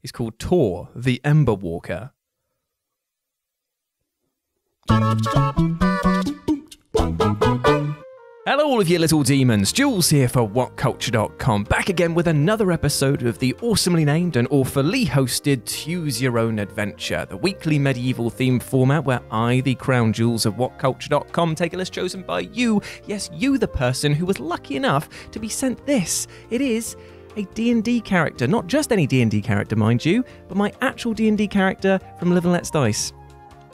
He's called Tor, the Ember Walker. Hello, all of you little demons. Jules here for WhatCulture.com, back again with another episode of the awesomely named and awfully hosted Choose Your Own Adventure, the weekly medieval themed format where I, the crown jewels of WhatCulture.com, take a list chosen by you. Yes, you, the person who was lucky enough to be sent this. It is a D&D character, not just any D&D character, mind you, but my actual D&D character from Live and Let's Dice.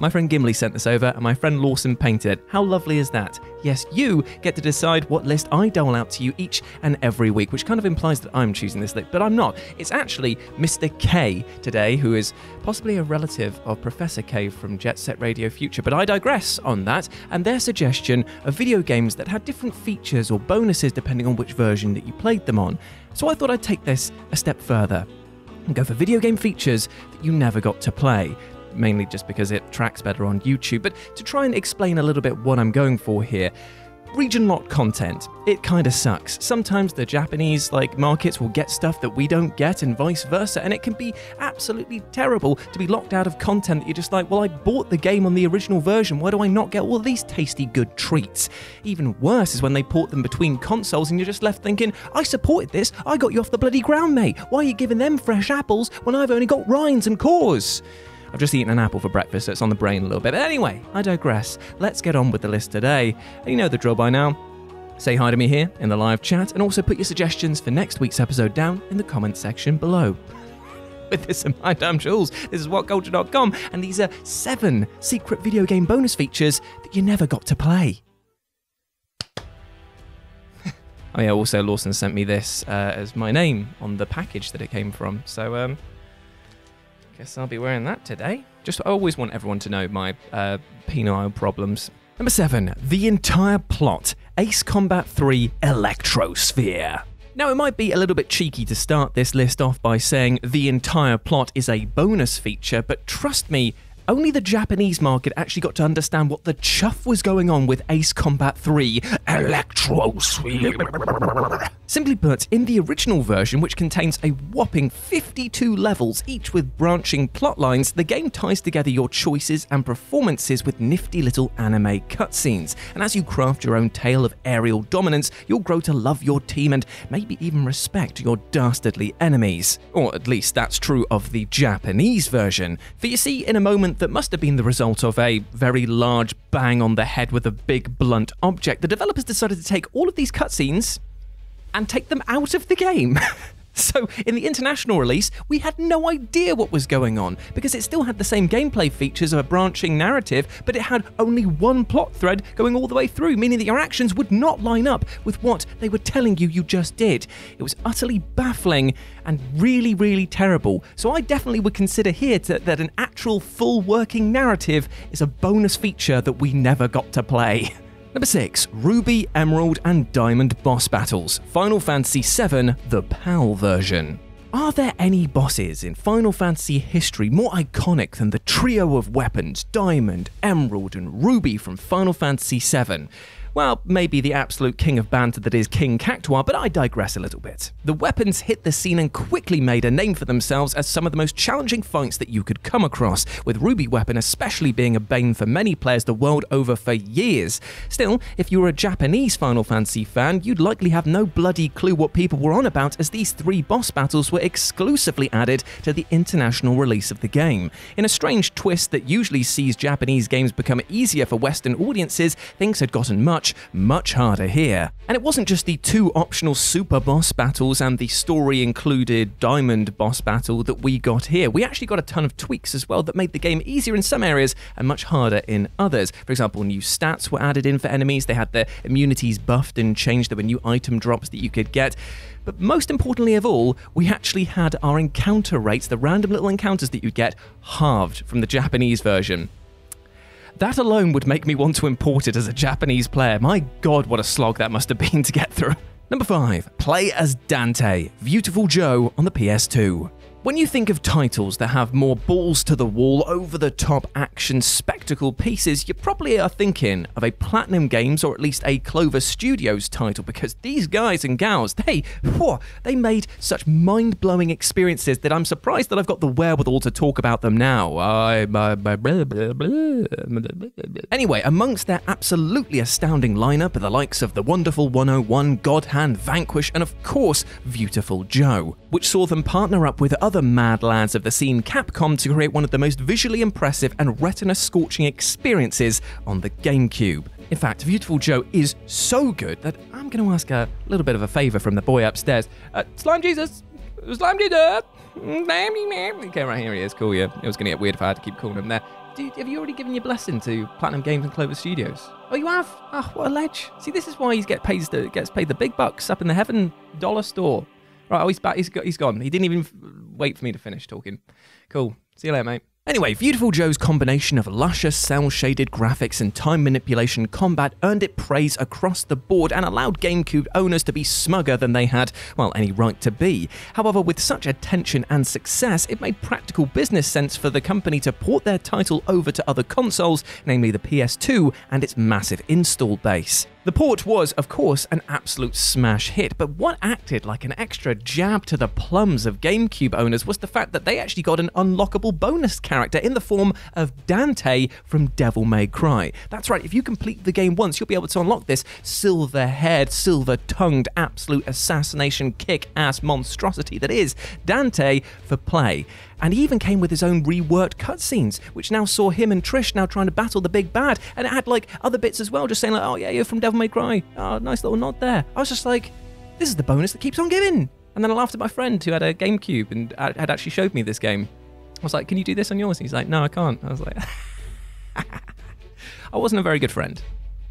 My friend Gimli sent this over, and my friend Lawson painted it. How lovely is that? Yes, you get to decide what list I dole out to you each and every week, which kind of implies that I'm choosing this list, but I'm not. It's actually Mr. K today, who is possibly a relative of Professor K from Jet Set Radio Future, but I digress on that, and their suggestion of video games that had different features or bonuses depending on which version that you played them on. So I thought I'd take this a step further and go for video game features that you never got to play mainly just because it tracks better on YouTube. But to try and explain a little bit what I'm going for here, region locked content it kind of sucks. Sometimes the japanese like markets will get stuff that we don't get and vice versa and it can be absolutely terrible to be locked out of content that you're just like well i bought the game on the original version. Why do i not get all these tasty good treats? Even worse is when they port them between consoles and you're just left thinking i supported this. I got you off the bloody ground mate. Why are you giving them fresh apples when i've only got rinds and cores I've just eaten an apple for breakfast, so it's on the brain a little bit. But anyway, I digress. Let's get on with the list today. And you know the drill by now. Say hi to me here in the live chat, and also put your suggestions for next week's episode down in the comment section below. With this in mind, I'm Jules. This is WhatCulture.com, and these are seven secret video game bonus features that you never got to play. oh yeah, also Lawson sent me this uh, as my name on the package that it came from. So um, Guess I'll be wearing that today. Just I always want everyone to know my uh, penile problems. Number seven, the entire plot. Ace Combat 3 Electrosphere. Now, it might be a little bit cheeky to start this list off by saying the entire plot is a bonus feature, but trust me, only the Japanese market actually got to understand what the chuff was going on with Ace Combat 3 Electrosphere. Simply put, in the original version, which contains a whopping 52 levels, each with branching plot lines, the game ties together your choices and performances with nifty little anime cutscenes. And as you craft your own tale of aerial dominance, you'll grow to love your team and maybe even respect your dastardly enemies. Or at least that's true of the Japanese version. For you see, in a moment that must have been the result of a very large bang on the head with a big blunt object, the developers decided to take all of these cutscenes and take them out of the game. So, in the international release, we had no idea what was going on because it still had the same gameplay features of a branching narrative, but it had only one plot thread going all the way through, meaning that your actions would not line up with what they were telling you you just did. It was utterly baffling and really, really terrible. So, I definitely would consider here to, that an actual full working narrative is a bonus feature that we never got to play. Number 6. Ruby, Emerald, and Diamond boss battles. Final Fantasy VII, the PAL version. Are there any bosses in Final Fantasy history more iconic than the trio of weapons Diamond, Emerald, and Ruby from Final Fantasy VII? Well, maybe the absolute king of banter that is King Cactuar, but I digress a little bit. The weapons hit the scene and quickly made a name for themselves as some of the most challenging fights that you could come across, with Ruby Weapon especially being a bane for many players the world over for years. Still, if you were a Japanese Final Fantasy fan, you'd likely have no bloody clue what people were on about as these three boss battles were exclusively added to the international release of the game. In a strange twist that usually sees Japanese games become easier for Western audiences, things had gotten much much, much harder here. And it wasn't just the two optional super boss battles and the story included diamond boss battle that we got here. We actually got a ton of tweaks as well that made the game easier in some areas and much harder in others. For example, new stats were added in for enemies, they had their immunities buffed and changed, there were new item drops that you could get. But most importantly of all, we actually had our encounter rates, the random little encounters that you'd get, halved from the Japanese version. That alone would make me want to import it as a Japanese player. My god, what a slog that must have been to get through. Number 5. Play as Dante, Beautiful Joe on the PS2. When you think of titles that have more balls to the wall, over the top action spectacle pieces, you probably are thinking of a Platinum Games or at least a Clover Studios title because these guys and gals, they, whew, they made such mind blowing experiences that I'm surprised that I've got the wherewithal to talk about them now. I, blah, blah, blah, anyway, amongst their absolutely astounding lineup are the likes of the wonderful 101, God Hand, Vanquish, and of course, Beautiful Joe, which saw them partner up with other mad lads of the scene Capcom to create one of the most visually impressive and retina scorching experiences on the GameCube. In fact, Beautiful Joe is so good that I'm going to ask a little bit of a favour from the boy upstairs. Uh, Slime Jesus! Slime Jesus! Okay, right here he is. Cool, yeah. It was going to get weird if I had to keep calling him there. Dude, have you already given your blessing to Platinum Games and Clover Studios? Oh, you have? Ah, oh, what a ledge. See, this is why he gets paid, the, gets paid the big bucks up in the Heaven Dollar Store. Right, oh, he's back. He's, got, he's gone. He didn't even wait for me to finish talking. Cool. See you later, mate. Anyway, Beautiful Joe's combination of luscious, cel shaded graphics and time manipulation combat earned it praise across the board and allowed GameCube owners to be smugger than they had, well, any right to be. However, with such attention and success, it made practical business sense for the company to port their title over to other consoles, namely the PS2 and its massive install base. The port was, of course, an absolute smash hit, but what acted like an extra jab to the plums of GameCube owners was the fact that they actually got an unlockable bonus character in the form of Dante from Devil May Cry. That's right, if you complete the game once, you'll be able to unlock this silver haired, silver tongued, absolute assassination kick ass monstrosity that is Dante for play. And he even came with his own reworked cutscenes, which now saw him and Trish now trying to battle the big bad. And it had like other bits as well, just saying like, "Oh yeah, you're from Devil May Cry." Oh, nice little nod there. I was just like, "This is the bonus that keeps on giving." And then I laughed at my friend who had a GameCube and had actually showed me this game. I was like, "Can you do this on yours?" And he's like, "No, I can't." I was like, I wasn't a very good friend.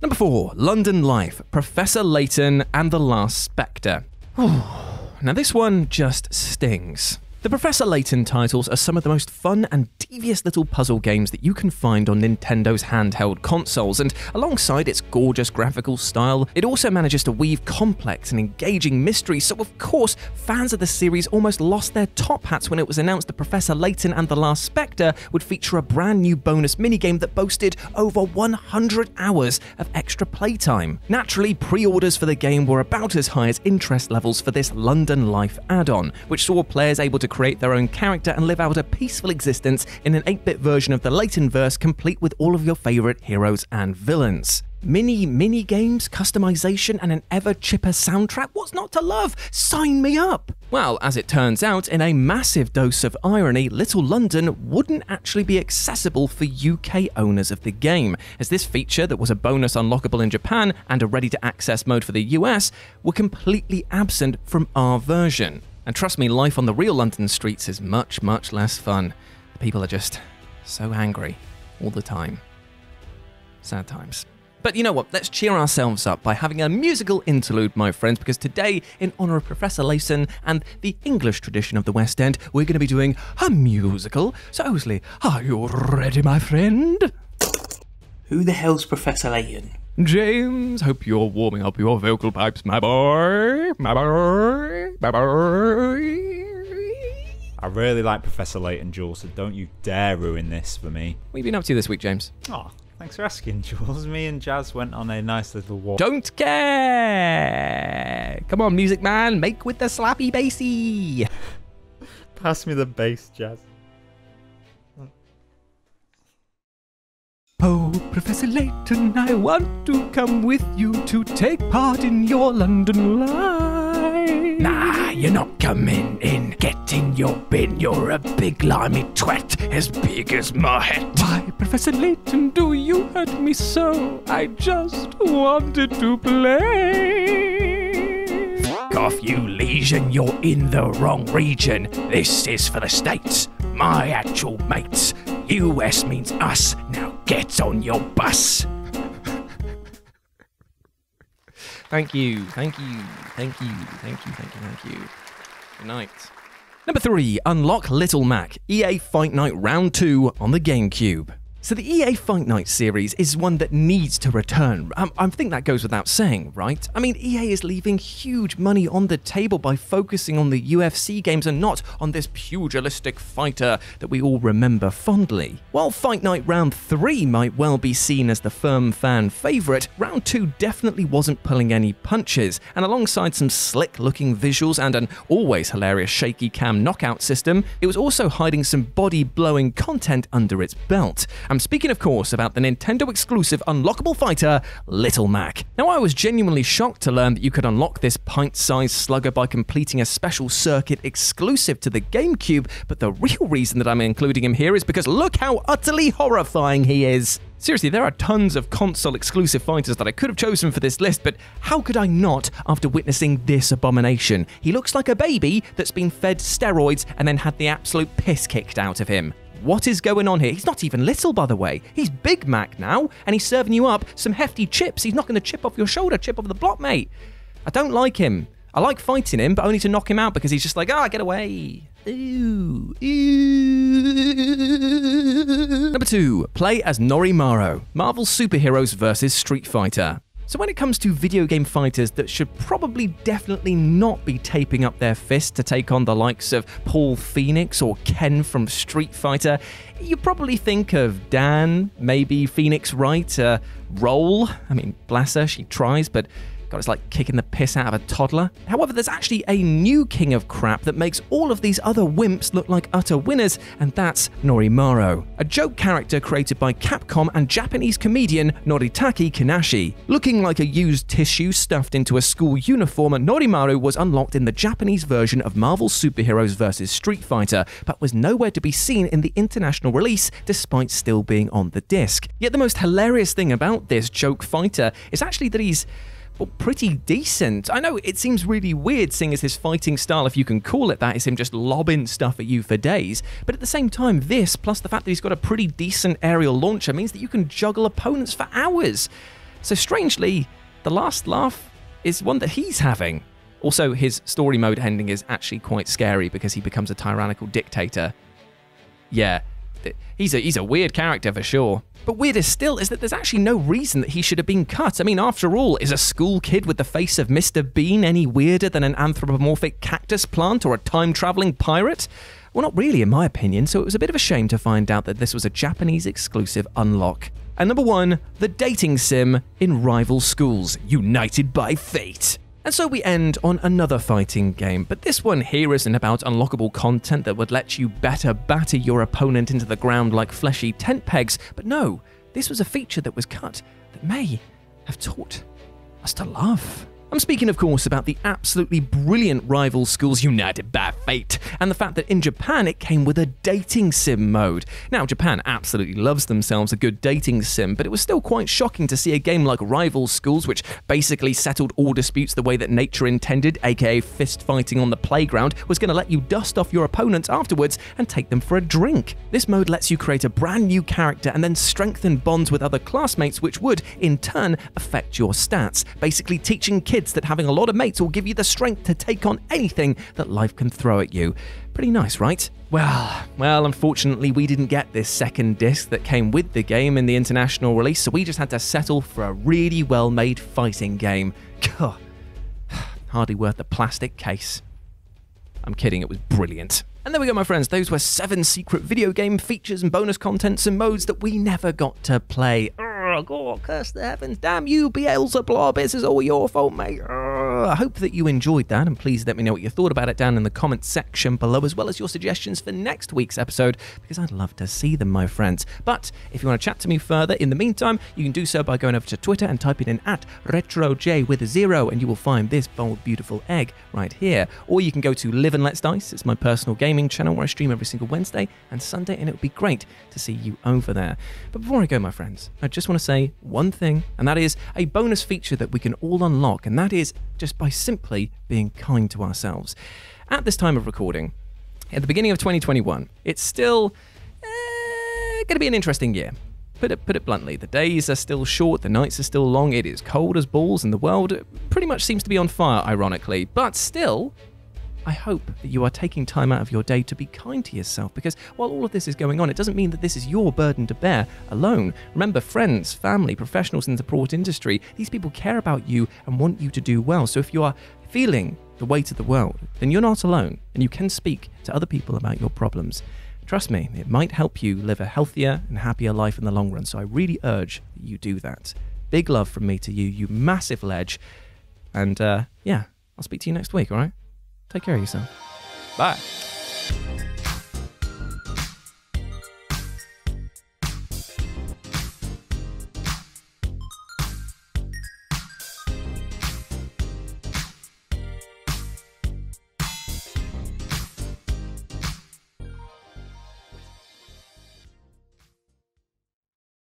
Number four, London Life, Professor Layton and the Last Spectre. now this one just stings. The Professor Layton titles are some of the most fun and devious little puzzle games that you can find on Nintendo's handheld consoles, and alongside its gorgeous graphical style, it also manages to weave complex and engaging mysteries. So, of course, fans of the series almost lost their top hats when it was announced that Professor Layton and the Last Spectre would feature a brand new bonus minigame that boasted over 100 hours of extra playtime. Naturally, pre orders for the game were about as high as interest levels for this London Life add on, which saw players able create their own character and live out a peaceful existence in an 8 bit version of the Layton verse, complete with all of your favourite heroes and villains. Mini mini games, customization, and an ever chipper soundtrack. What's not to love? Sign me up! Well, as it turns out, in a massive dose of irony, Little London wouldn't actually be accessible for UK owners of the game, as this feature that was a bonus unlockable in Japan and a ready to access mode for the US were completely absent from our version. And trust me, life on the real London streets is much, much less fun. The people are just so angry all the time. Sad times. But you know what? Let's cheer ourselves up by having a musical interlude, my friends, because today, in honour of Professor Layton and the English tradition of the West End, we're going to be doing a musical. So, Owsley, are you ready, my friend? Who the hell's Professor Layton? James, hope you're warming up your vocal pipes, my boy. My boy. My boy. I really like Professor Layton, Jules, so don't you dare ruin this for me. What have you been up to this week, James? Oh, thanks for asking, Jules. Me and Jazz went on a nice little walk. Don't care. Come on, music man, make with the slappy bassy. Pass me the bass, Jazz. Oh, Professor Layton, I want to come with you to take part in your London life. Nah, you're not coming in. Get in your bin. You're a big limey twat, as big as my head. Why, Professor Layton, do you hurt me so? I just wanted to play. Fuck off, you legion. You're in the wrong region. This is for the States, my actual mates. US means us. Now get on your bus. Thank you, thank you, thank you, thank you, thank you, thank you. Good night. Number three, unlock Little Mac, EA Fight Night Round 2 on the GameCube. So the EA Fight Night series is one that needs to return. Um, I think that goes without saying, right? I mean, EA is leaving huge money on the table by focusing on the UFC games and not on this pugilistic fighter that we all remember fondly. While Fight Night Round 3 might well be seen as the firm fan favourite, Round 2 definitely wasn't pulling any punches, and alongside some slick looking visuals and an always hilarious shaky cam knockout system, it was also hiding some body blowing content under its belt. I'm speaking, of course, about the Nintendo exclusive unlockable fighter, Little Mac. Now, I was genuinely shocked to learn that you could unlock this pint sized slugger by completing a special circuit exclusive to the GameCube, but the real reason that I'm including him here is because look how utterly horrifying he is. Seriously, there are tons of console exclusive fighters that I could have chosen for this list, but how could I not after witnessing this abomination? He looks like a baby that's been fed steroids and then had the absolute piss kicked out of him. What is going on here? He's not even little, by the way. He's Big Mac now, and he's serving you up some hefty chips. He's going to chip off your shoulder, chip off the block, mate. I don't like him. I like fighting him, but only to knock him out because he's just like, ah, get away. Ooh, ooh. Number two, play as Norimaro, Marvel superheroes versus Street Fighter. So, when it comes to video game fighters that should probably definitely not be taping up their fists to take on the likes of Paul Phoenix or Ken from Street Fighter, you probably think of Dan, maybe Phoenix Wright, uh, Roll. I mean, bless her, she tries, but God, it's like kicking the piss out of a toddler. However, there's actually a new king of crap that makes all of these other wimps look like utter winners, and that's Norimaro, a joke character created by Capcom and Japanese comedian Noritake Kinashi. Looking like a used tissue stuffed into a school uniform, Norimaro was unlocked in the Japanese version of Marvel Superheroes vs. Street Fighter, but was nowhere to be seen in the international release despite still being on the disc. Yet the most hilarious thing about this joke fighter is actually that he's well, pretty decent. I know it seems really weird seeing as his fighting style, if you can call it that, is him just lobbing stuff at you for days. But at the same time, this, plus the fact that he's got a pretty decent aerial launcher, means that you can juggle opponents for hours. So strangely, the last laugh is one that he's having. Also, his story mode ending is actually quite scary because he becomes a tyrannical dictator. Yeah, he's a, he's a weird character for sure. But weirder still is that there's actually no reason that he should have been cut. I mean, after all, is a school kid with the face of Mr. Bean any weirder than an anthropomorphic cactus plant or a time traveling pirate? Well, not really, in my opinion, so it was a bit of a shame to find out that this was a Japanese exclusive unlock. And number one, the dating sim in rival schools, united by fate. And so we end on another fighting game, but this one here isn't about unlockable content that would let you better batter your opponent into the ground like fleshy tent pegs, but no, this was a feature that was cut that may have taught us to love. I'm speaking, of course, about the absolutely brilliant rival schools united by fate, and the fact that in Japan it came with a dating sim mode. Now, Japan absolutely loves themselves a good dating sim, but it was still quite shocking to see a game like Rival Schools, which basically settled all disputes the way that nature intended, aka fist fighting on the playground, was going to let you dust off your opponents afterwards and take them for a drink. This mode lets you create a brand new character and then strengthen bonds with other classmates, which would, in turn, affect your stats, basically teaching kids kids that having a lot of mates will give you the strength to take on anything that life can throw at you. Pretty nice, right? Well, well, unfortunately, we didn't get this second disc that came with the game in the international release, so we just had to settle for a really well made fighting game. God, hardly worth the plastic case. I'm kidding, it was brilliant. And there we go, my friends. Those were seven secret video game features and bonus contents and modes that we never got to play. God, curse the heavens. Damn you, Beelzebub. This is all your fault, mate. I hope that you enjoyed that, and please let me know what you thought about it down in the comments section below, as well as your suggestions for next week's episode, because I'd love to see them, my friends. But if you want to chat to me further in the meantime, you can do so by going over to Twitter and typing in at RetroJ with a zero, and you will find this bold, beautiful egg right here. Or you can go to Live and Let's Dice. It's my personal gaming channel where I stream every single Wednesday and Sunday, and it would be great to see you over there. But before I go, my friends, I just want to say one thing, and that is a bonus feature that we can all unlock, and that is just by simply being kind to ourselves. At this time of recording, at the beginning of 2021, it's still eh, going to be an interesting year. Put it, put it bluntly, the days are still short, the nights are still long, it is cold as balls, and the world pretty much seems to be on fire, ironically. But still, I hope that you are taking time out of your day to be kind to yourself because while all of this is going on, it doesn't mean that this is your burden to bear alone. Remember, friends, family, professionals in the support industry, these people care about you and want you to do well. So if you are feeling the weight of the world, then you're not alone and you can speak to other people about your problems. Trust me, it might help you live a healthier and happier life in the long run. So I really urge that you do that. Big love from me to you, you massive ledge. And uh, yeah, I'll speak to you next week, all right? Take care of yourself. Bye.